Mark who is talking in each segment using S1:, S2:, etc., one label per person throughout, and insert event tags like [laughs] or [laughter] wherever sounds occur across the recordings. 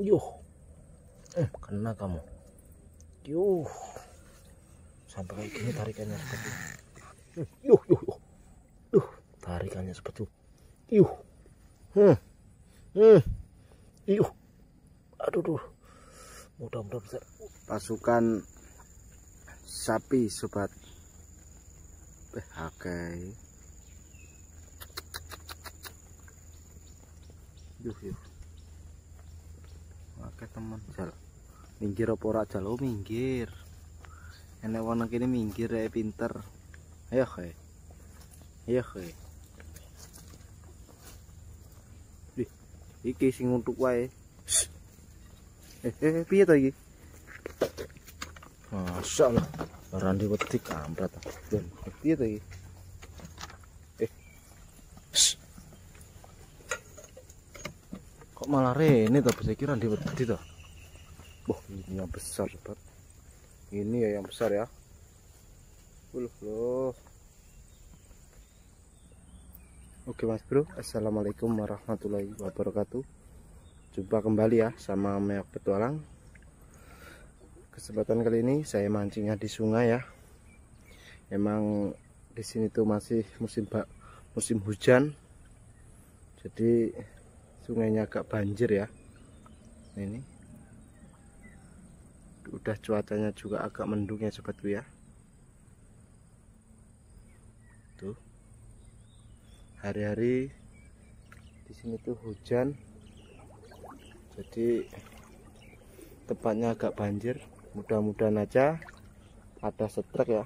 S1: yuh. Eh, kena kamu. Yuh. Sampai kayak gini tarikannya seperti yuh yuh yuh. Yuh tarikannya seperti yuh. Hmm. Hmm. Yuh. Aduh duh. Mudah-mudahan bisa
S2: pasukan sapi sobat. PHK yuh yuh oke teman jal. Minggir apa ora jal? Oh minggir. Enek wong kene minggir ya pinter. Ayo kae ayo kae Ih, iki sing untuk wae. Eh eh piye to iki?
S1: Masya Allah Randi wedi kampret.
S2: Dan piye to iki?
S1: Shh. Kok malah rene tapi saya kira Randi wedi toh
S2: Wah, ini yang besar, sobat. Ini ya yang besar ya. Uluh, loh. Oke, Mas Bro. Assalamualaikum warahmatullahi wabarakatuh. Jumpa kembali ya sama Meok Petualang. Kesempatan kali ini saya mancingnya di sungai ya. Emang di sini tuh masih musim musim hujan. Jadi sungainya agak banjir ya. Ini. Udah cuacanya juga agak mendung ya sobatku ya. Tuh. Hari-hari di sini tuh hujan. Jadi tempatnya agak banjir. Mudah-mudahan aja ada setrek ya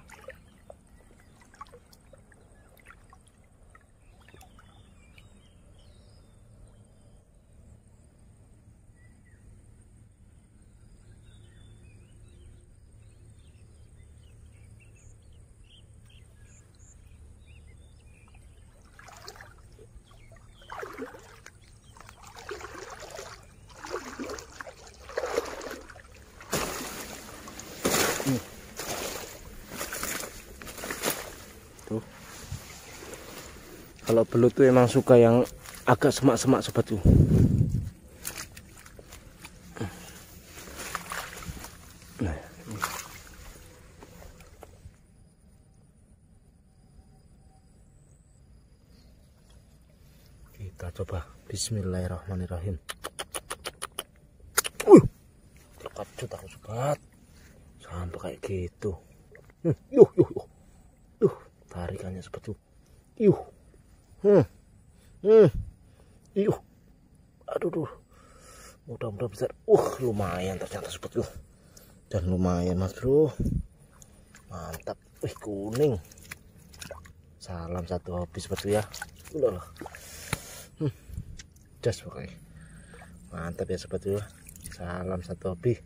S2: kalau belut tuh emang suka yang agak semak-semak sobatku nah
S1: Kita coba. Bismillahirrahmanirrahim. Uh, terkejut aku sobat gitu Hmm, Yuh yuh yuh tarikannya seperti itu Yuh Hmm. Hmm. Yuh. Aduh duh. Mudah-mudahan besar. Uh, lumayan ternyata seperti itu. Dan lumayan Mas Bro. Mantap. Wih, kuning. Salam satu hobi seperti ya. Udah lah. Hmm. Just pokoknya. Mantap ya seperti itu. Salam satu hobi.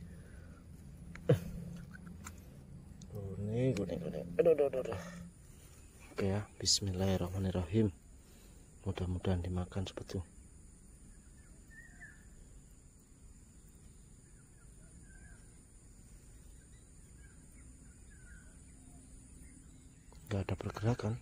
S1: Oke ya, bismillahirrahmanirrahim. Mudah-mudahan dimakan seperti nggak ada pergerakan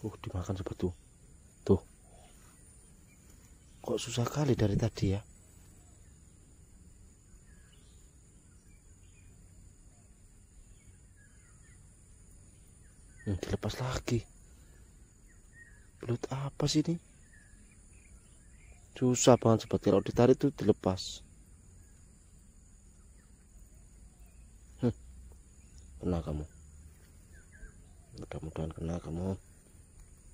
S1: uh dimakan seperti itu tuh. Kok susah kali dari tadi ya? Hmm, dilepas lagi. Belut apa sih ini? Susah banget seperti kalau ditarik tuh dilepas. Kena kamu. Mudah-mudahan kena kamu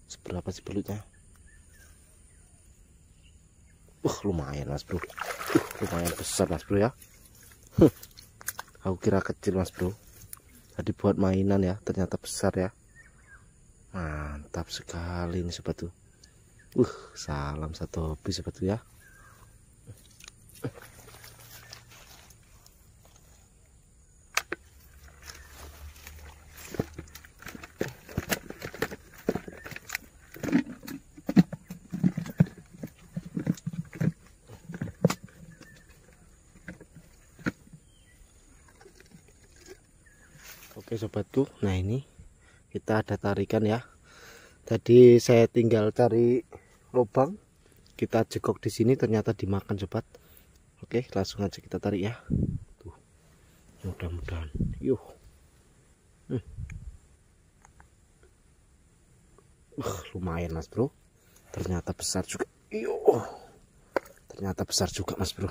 S1: seberapa sih belutnya? Wah lumayan mas bro. Uh, Lumayan besar mas bro ya. Huh. Aku kira kecil mas bro. Tadi buat mainan ya. Ternyata besar ya. Mantap sekali ini sobat tuh Uh salam satu hobi sobat tuh ya
S2: Oke sobatku, nah ini kita ada tarikan ya. Tadi saya tinggal cari lubang, kita jekok di sini ternyata dimakan sobat. Oke, langsung aja kita tarik ya. Tuh, mudah-mudahan. Yuh. Hmm. Uh, lumayan mas bro. Ternyata besar juga. Yuh. Ternyata besar juga mas bro.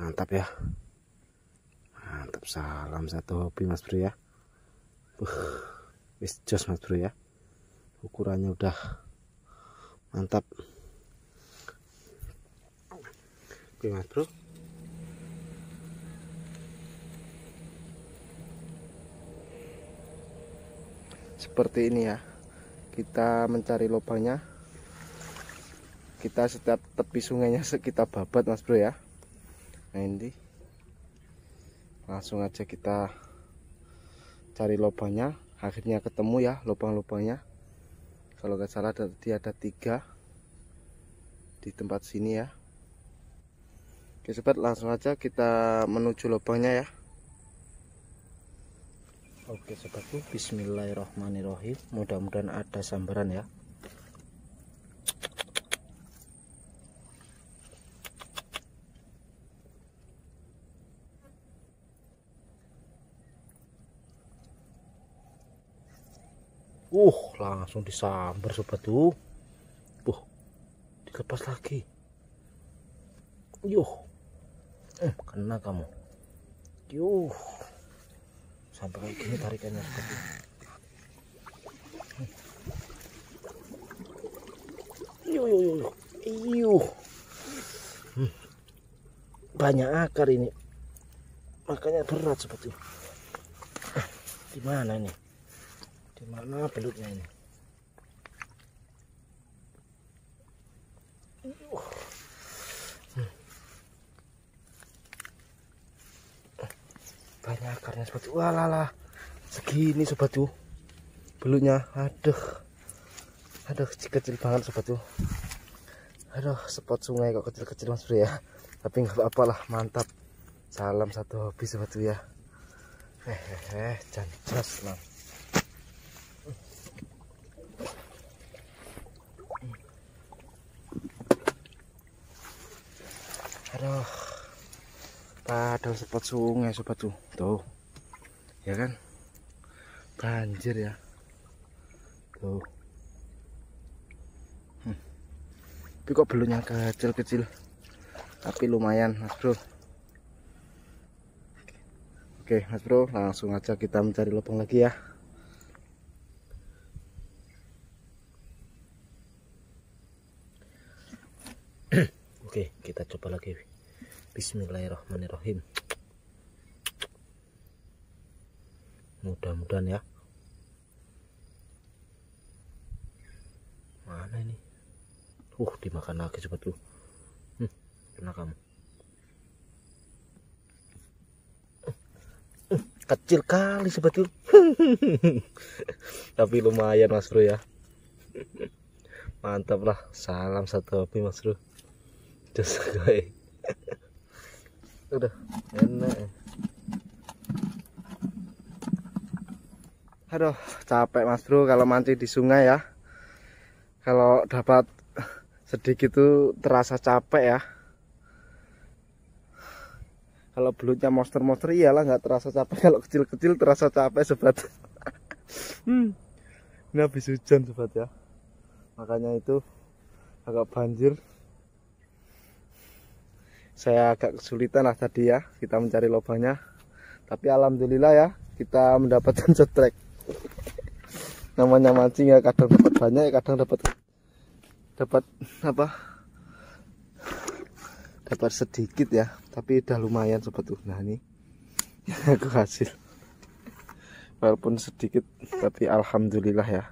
S2: Mantap ya mantap salam satu hobi mas bro ya uh, wis jos mas bro ya. Ukurannya udah mantap. Oke mas bro. Seperti ini ya. Kita mencari lubangnya. Kita setiap tepi sungainya [laughs] kita babat mas bro ya. Nah ini. Langsung aja kita cari lubangnya akhirnya ketemu ya lubang-lubangnya. Kalau nggak salah tadi ada tiga di tempat sini ya. Oke sobat langsung aja kita menuju lubangnya ya. Oke sobatku bismillahirrohmanirrohim mudah-mudahan ada sambaran ya Uh, langsung disambar sobat tuh. Uh, dilepas lagi. Yuh. Eh, kena kamu. Yuh. Sampai kayak gini tarikannya tuh. Yuh, yuh, yuh, yuh. Yuh. Hmm. Banyak akar ini. Makanya berat sobat tuh. Gimana ini? Di mana belutnya ini? Banyak akarnya sobat wah lala segini sobat tuh. Belutnya aduh. Aduh kecil, banget sobat tuh. Aduh spot sungai kok kecil-kecil mas bro ya. Tapi nggak apa-apa lah mantap. Salam satu hobi sobat tuh ya. Hehehe janjas lah aduh. Padahal sempat sungai sobat tuh tuh. Ya kan? Banjir ya. Tuh. Hmm. tapi kok belumnya kecil-kecil? Tapi lumayan mas bro. Oke mas bro langsung aja kita mencari lubang lagi ya. Oke, kita coba lagi. Bismillahirrahmanirrahim. Mudah-mudahan ya. Mana ini? Uh, dimakan lagi sobat tuh. Hmm, kena kamu. Kecil kali tuh. [laughs] Tapi lumayan mas bro ya. Mantap lah. Salam satu hobi mas bro just [laughs] udah. Enak aduh capek mas bro kalau mancing di sungai ya. Kalau dapat sedikit itu terasa capek ya. Kalau belutnya monster-monster iyalah nggak terasa capek. Kalau kecil-kecil terasa capek sobat. [laughs] Hmm. ini habis hujan sobat ya. Makanya itu agak banjir saya agak kesulitan lah tadi ya kita mencari lubangnya tapi alhamdulillah ya kita mendapatkan [laughs] setrek namanya mancing ya kadang dapat banyak ya kadang dapat dapat apa? Dapat sedikit ya tapi udah lumayan sobat. Tuh nah ini [laughs] aku hasil. Walaupun sedikit tapi alhamdulillah ya.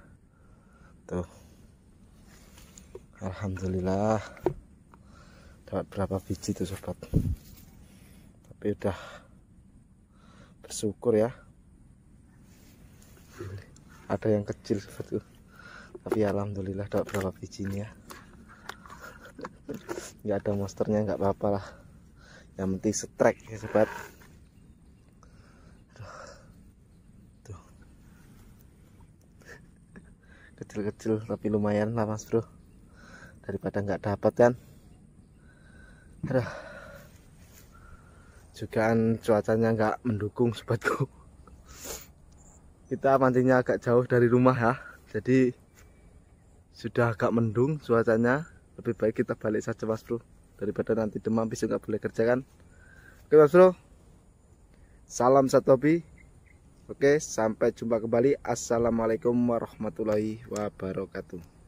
S2: Tuh. Alhamdulillah dapat berapa biji tuh sobat. Tapi udah bersyukur ya. Ada yang kecil sobat tuh. Tapi alhamdulillah dapat berapa bijinya. Nggak ada monsternya nggak apa-apa lah. Yang penting setrek ya sobat. Kecil-kecil tapi lumayan lah mas bro. Daripada nggak dapat kan. Aduh. jugaan cuacanya nggak mendukung sobatku kita mancingnya agak jauh dari rumah ya. Jadi sudah agak mendung cuacanya. Lebih baik kita balik saja mas bro. Daripada nanti demam bisa nggak boleh kerja kan? Oke mas bro. Salam satobi. Oke sampai jumpa kembali. Assalamualaikum warahmatullahi wabarakatuh